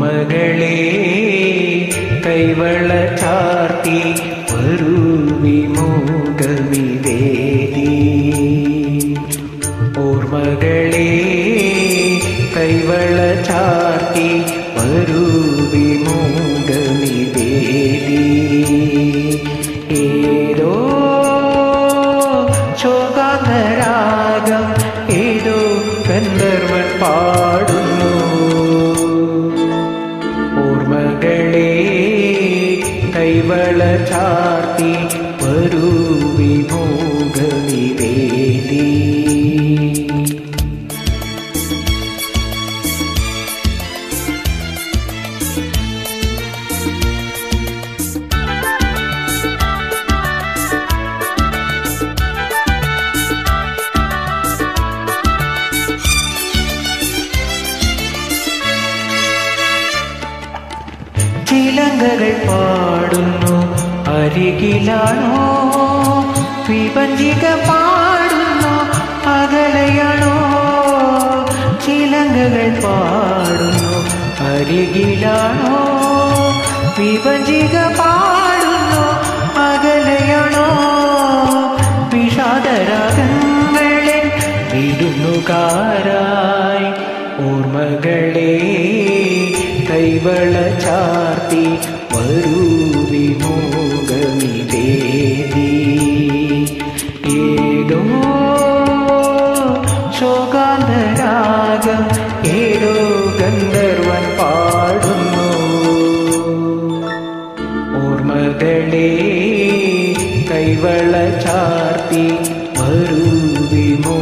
மகளே கைவள சார்த்தி வருவி மோகமிதேதி ஓர் மகளே கைவள சார்த்தி வருவி மோகமிதேதி ஏ ചിലങ്കകൾ പാടുന്നു. അരികിലാണോ? വിഭജിക പാടുന്നു. അകലയാണോ? ചിലങ്കകൾ പാടുന്നു. അരികിലാണോ? വിഭജിക പാടുന്നു കൈവള ചാർത്തി വരൂ വിമോകമിതേദി ഏതോ ശോകാന്തരാഗം ഏതോ ഗന്ധർവൻ പാടുന്നു. ഓർമ്മകളെ കൈവള ചാർത്തി വരൂ വിമോകമിവേദി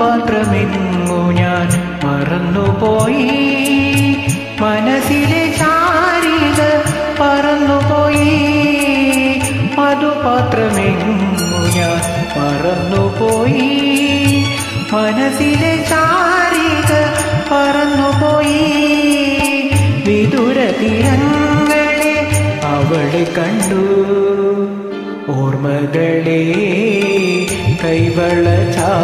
പാത്രമെങ്ങു ഞാൻ മറന്നുപോയി. മനസ്സിലെ ചാരിക പറന്നുപോയി. മധുപാത്രമെങ്ങു ഞാൻ മറന്നുപോയി. മനസ്സിലെ ചാരിക പറന്നുപോയി. വിദുര തീരങ്ങളെ അവളെ കണ്ടു. ഓർമ്മകളെ കൈവള ചാർത്തി